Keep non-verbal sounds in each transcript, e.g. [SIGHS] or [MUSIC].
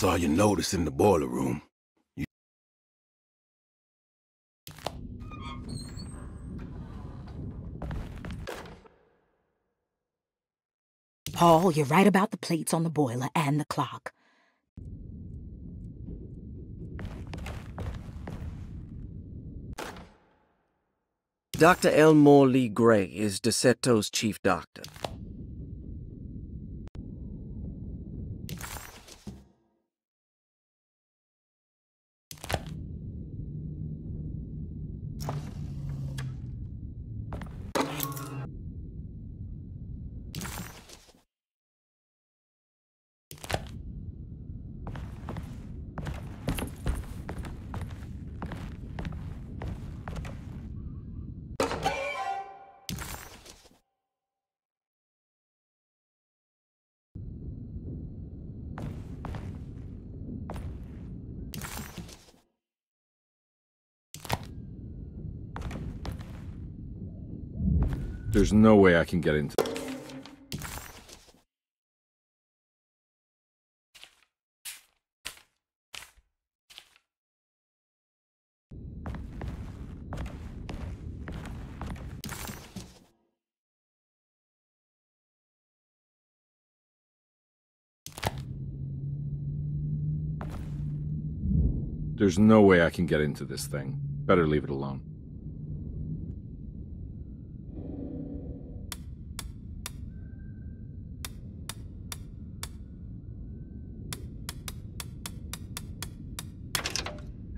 saw your notice in the boiler room. You Paul, you're right about the plates on the boiler and the clock. Dr. Elmore Lee Gray is Derceto's chief doctor. There's no way I can get into There's no way I can get into this thing. Better leave it alone.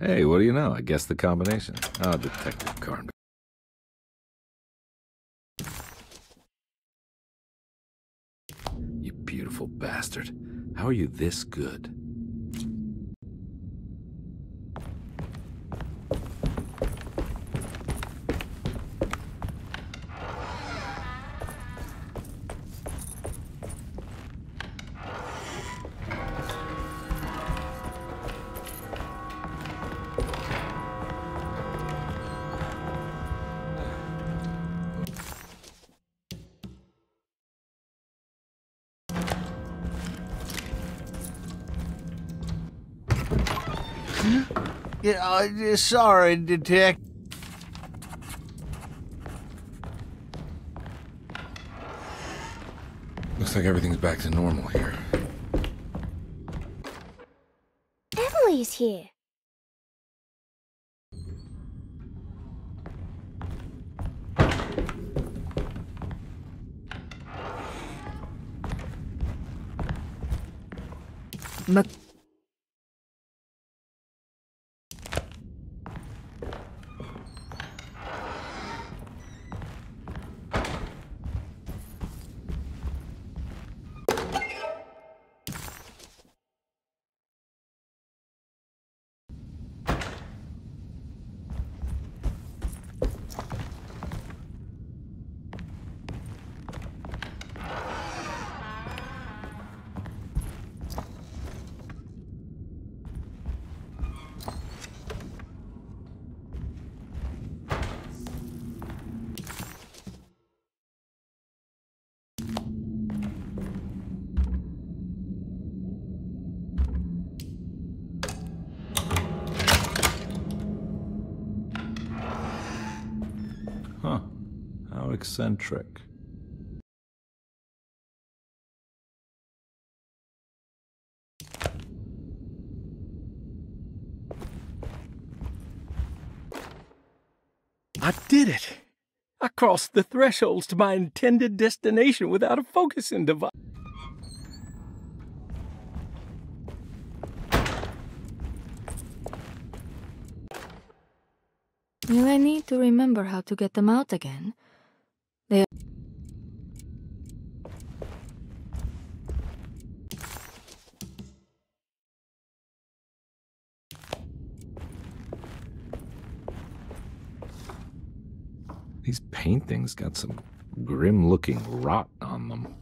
Hey, what do you know? I guess the combination. Oh, Detective Carter. You beautiful bastard. How are you this good? Uh, sorry, detective. Looks like everything's back to normal here. Emily's here. Mc eccentric. I did it! I crossed the thresholds to my intended destination without a focusing device. Will I need to remember how to get them out again? They These paintings got some grim looking rot on them.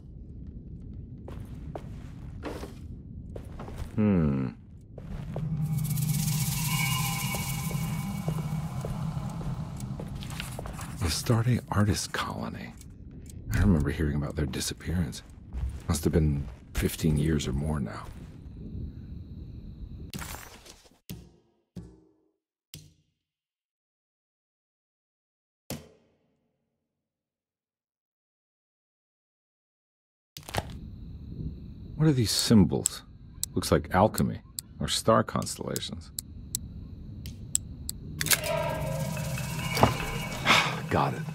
Hmm. Astarte Artist Colony. I remember hearing about their disappearance. Must have been 15 years or more now. What are these symbols? Looks like alchemy or star constellations. Got it.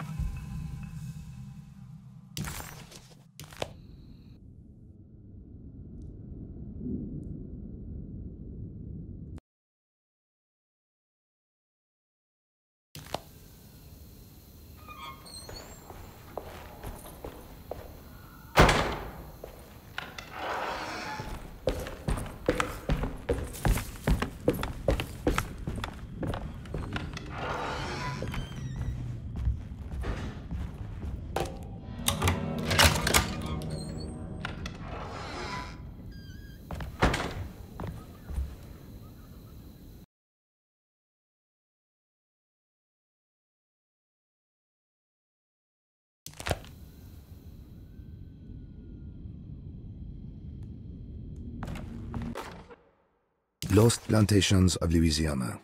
Lost Plantations of Louisiana,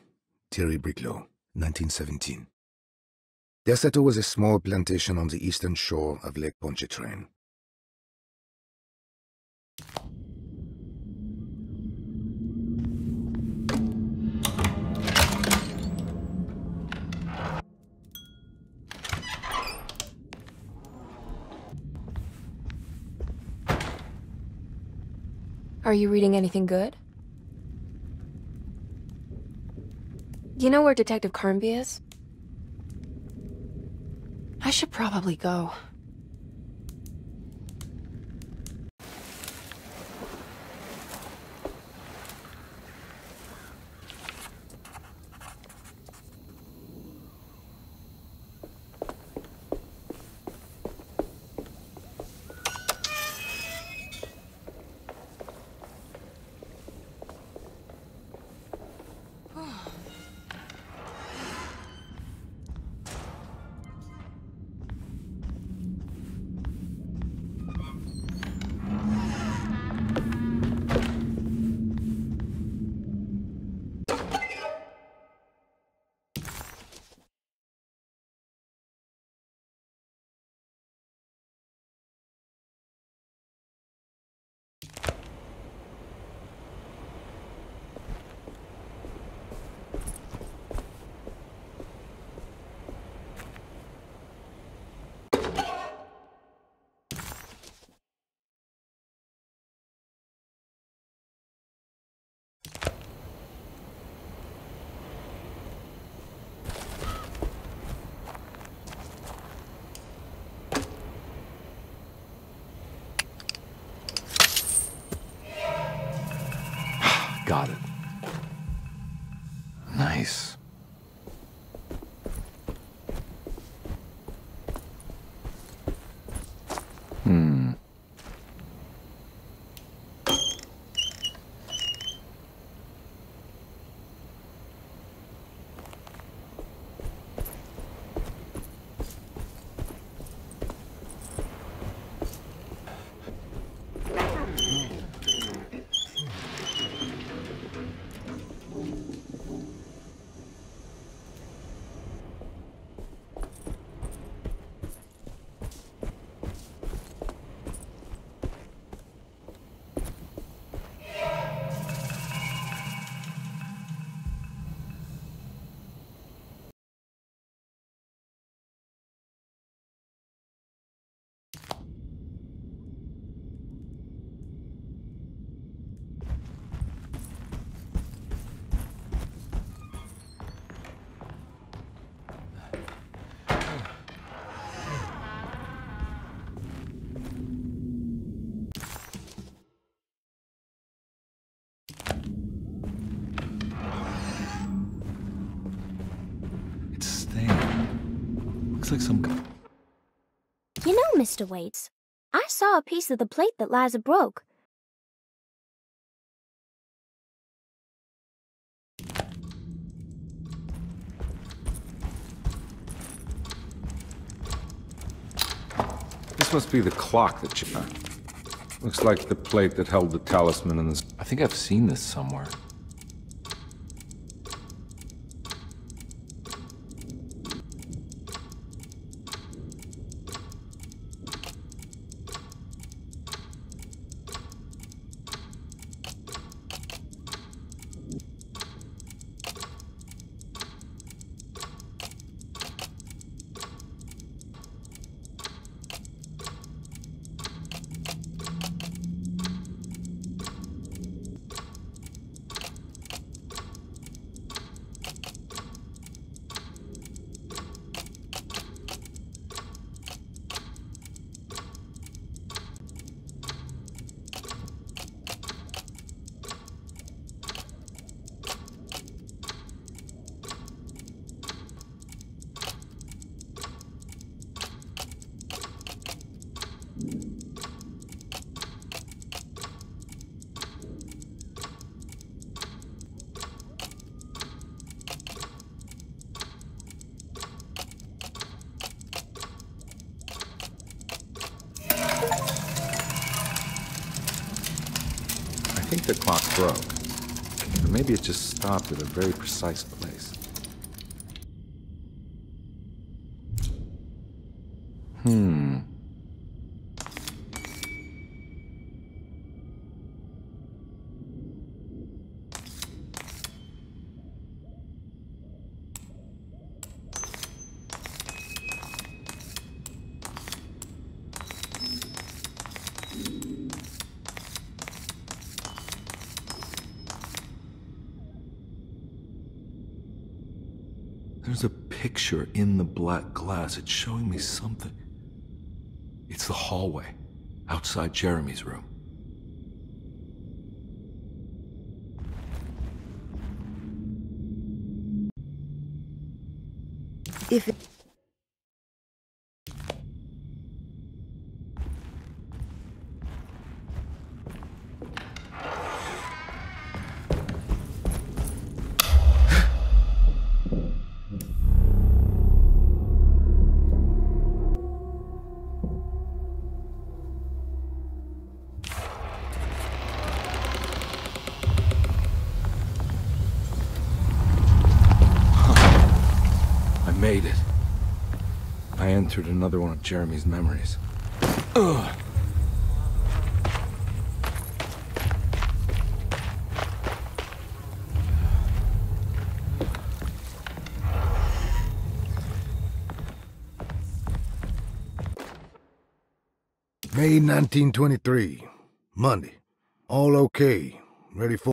Thierry Briclot, 1917. Derceto was a small plantation on the eastern shore of Lake Pontchartrain. Are you reading anything good? You know where Detective Carnby is? I should probably go. Got it. Nice. Like some. You know, Mr. Waits, I saw a piece of the plate that Liza broke. This must be the clock that you. found. Looks like the plate that held the talisman in this. I think I've seen this somewhere. Think the clock broke. Or maybe it just stopped at a very precise place. Hmm. There's a picture in the black glass. It's showing me something. It's the hallway outside Jeremy's room. If entered another one of Jeremy's memories. Ugh. May 1923. Monday. All okay. Ready for.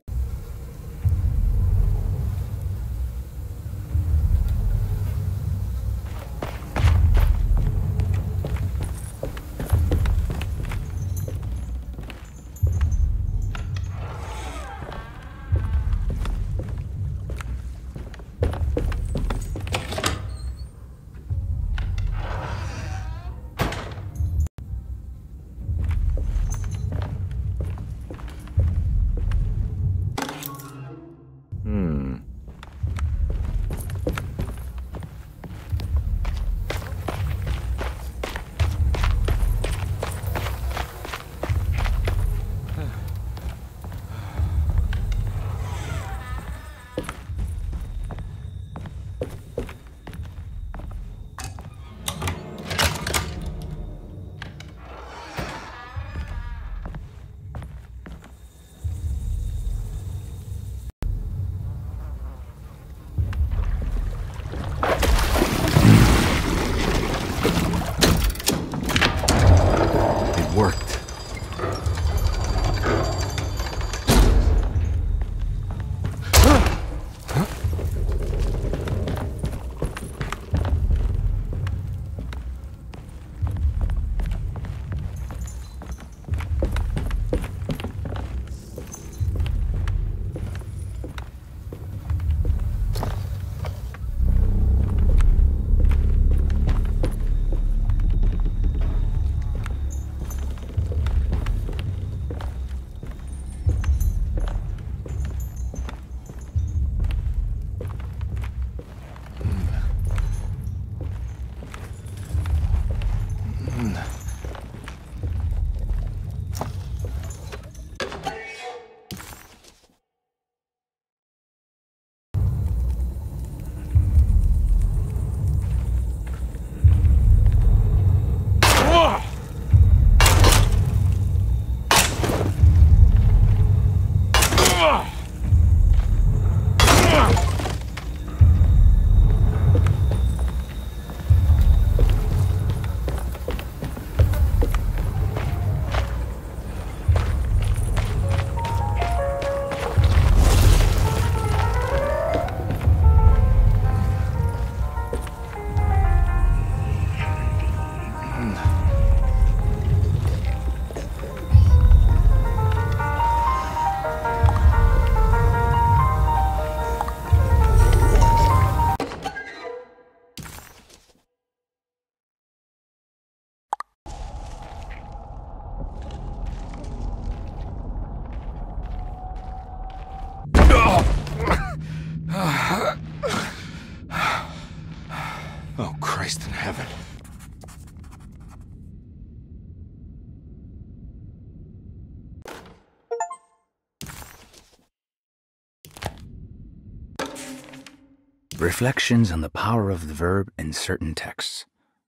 Reflections on the Power of the Verb in Certain Texts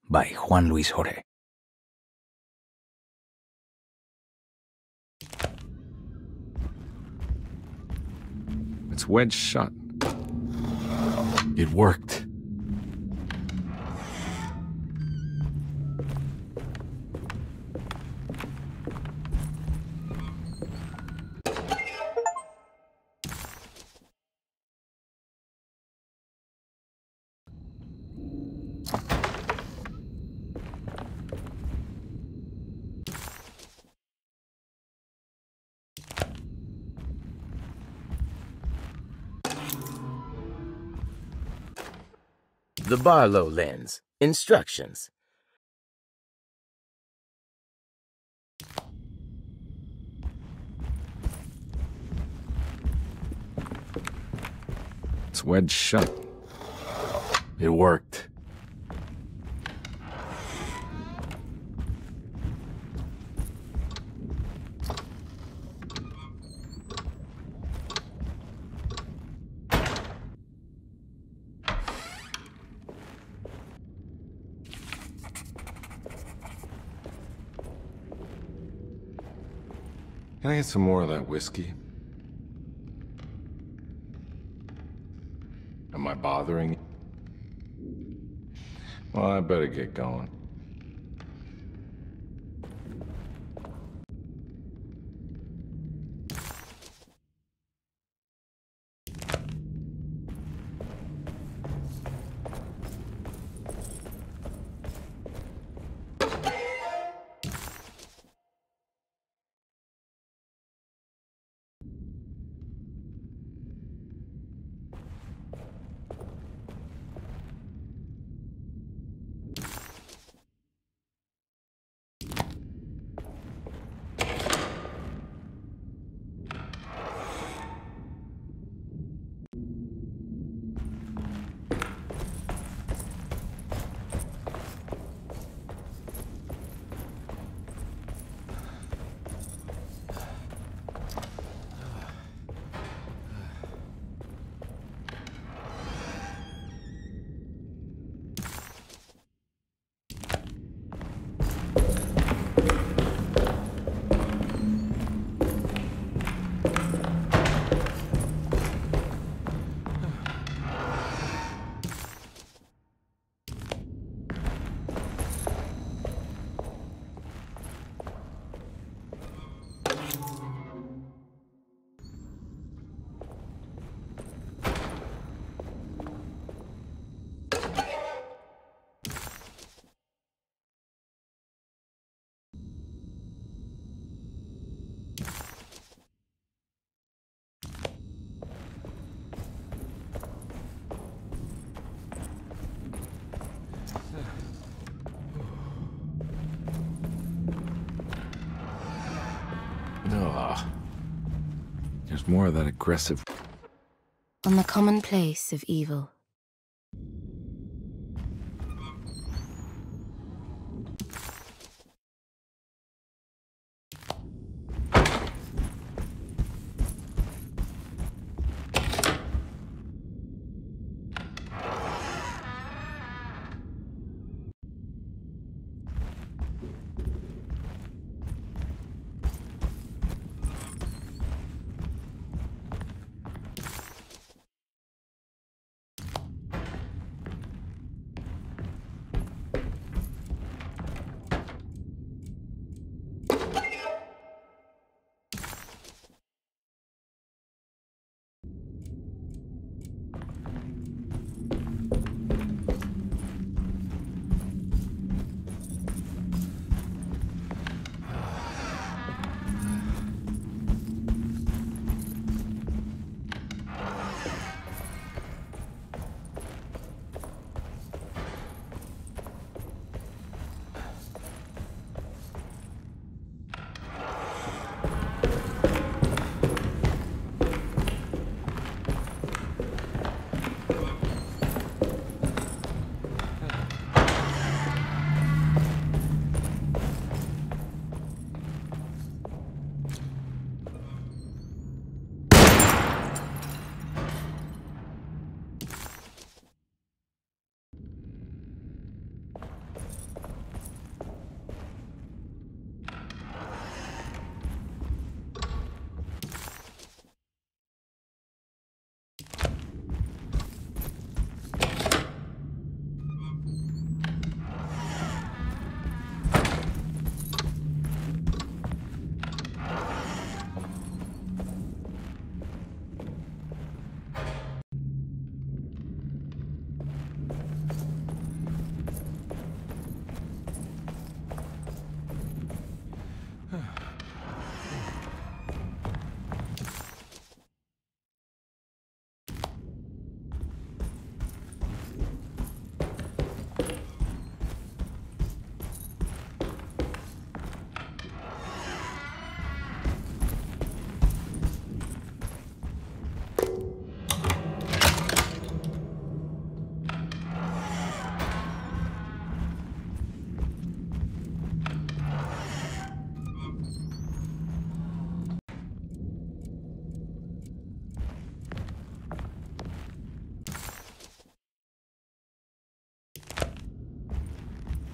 by Juan Luis Jorge. It's wedged shut. It worked. Barlow lens. Instructions. It's wedged shut. It worked. Can I get some more of that whiskey? Am I bothering you? Well, I better get going. There's more of that aggressive. On the commonplace of evil.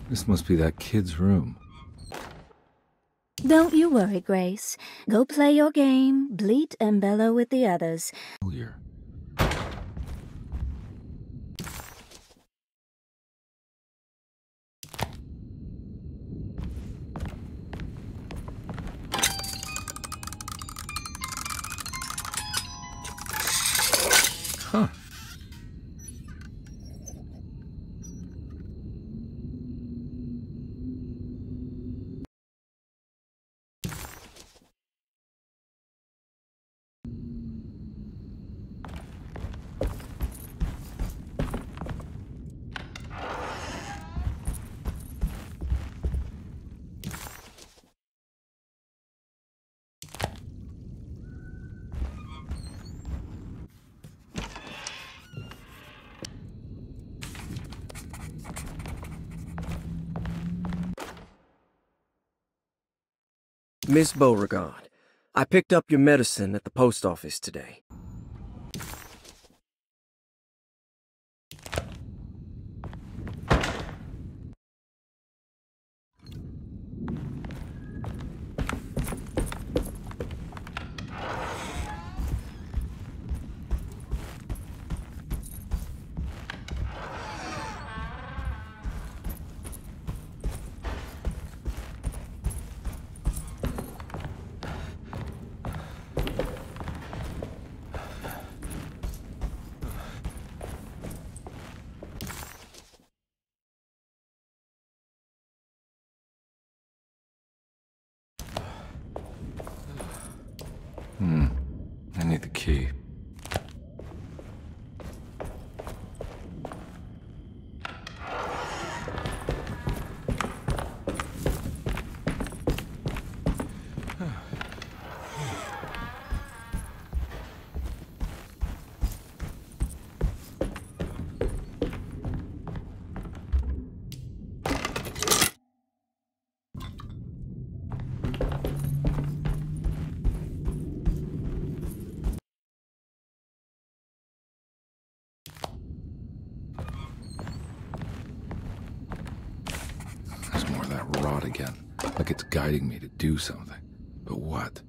This must be that kid's room. Don't you worry, Grace. Go play your game, bleat and bellow with the others. Familiar. Huh. Miss Beauregard, I picked up your medicine at the post office today. I the rot again. Like it's guiding me to do something. But what?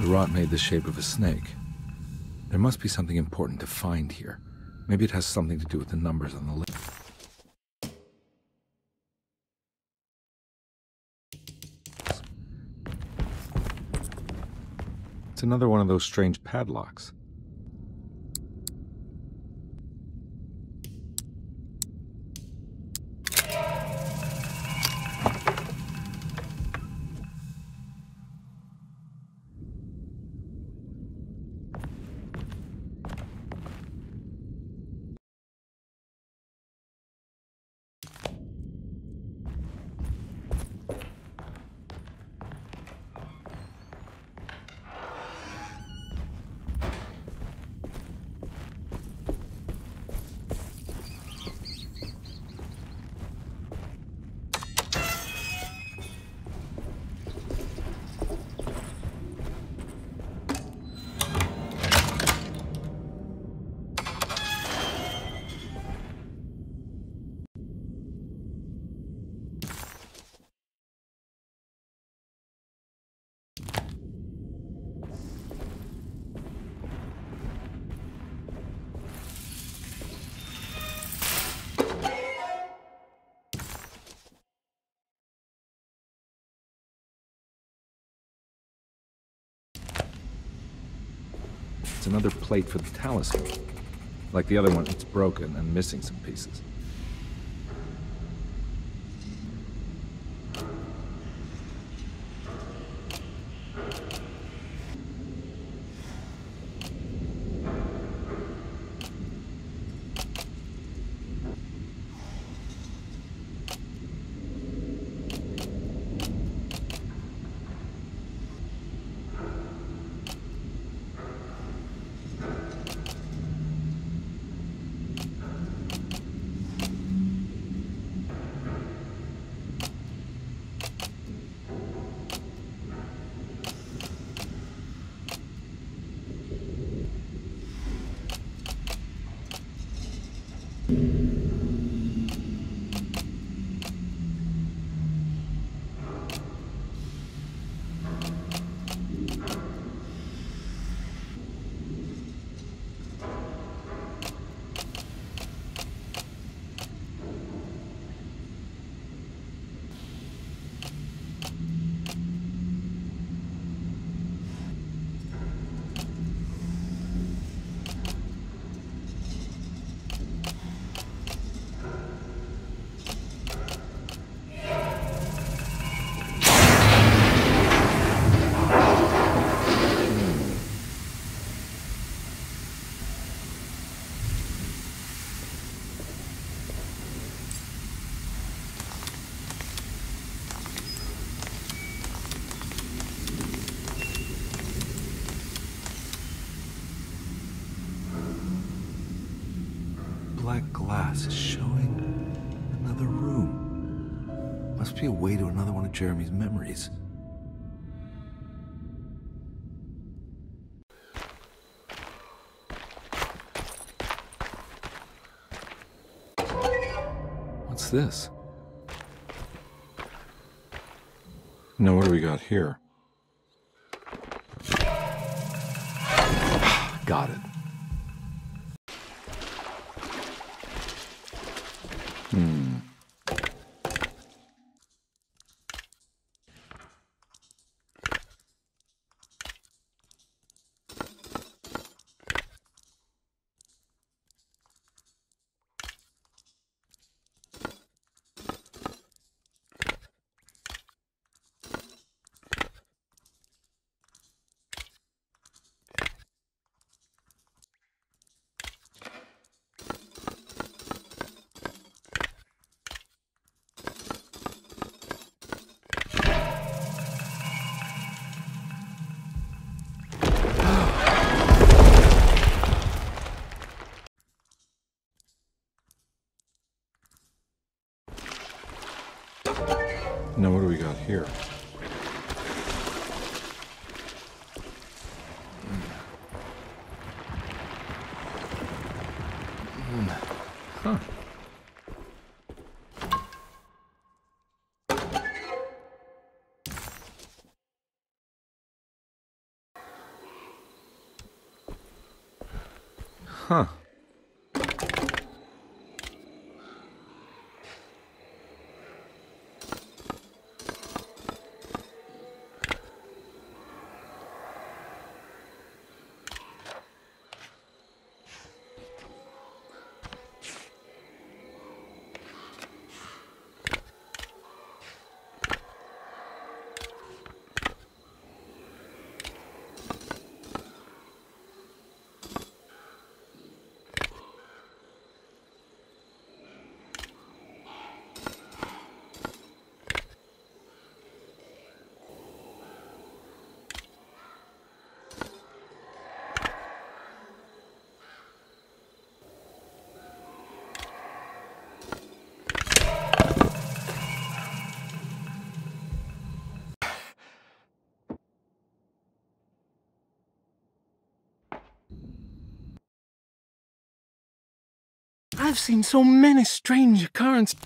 The rot made the shape of a snake. There must be something important to find here. Maybe it has something to do with the numbers on the list. It's another one of those strange padlocks. It's another plate for the talisman. Like the other one, it's broken and missing some pieces. Way to another one of Jeremy's memories. What's this? Now, what do we got here? [SIGHS] Got it. Huh. I've seen so many strange occurrences.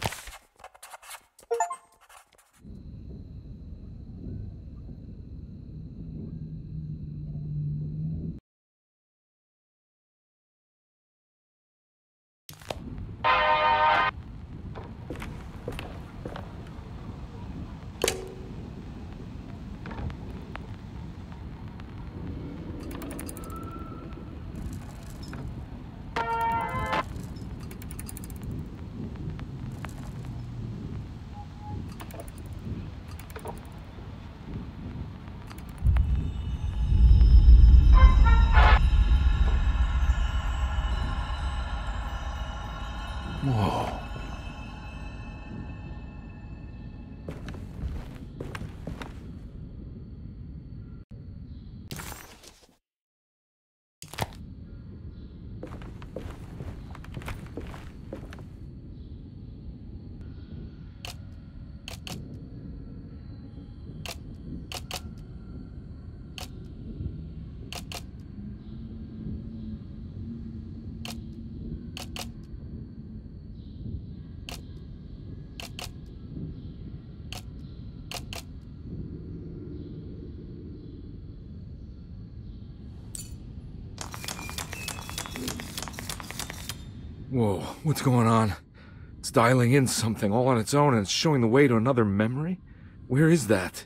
Whoa, what's going on? It's dialing in something all on its own and it's showing the way to another memory? Where is that?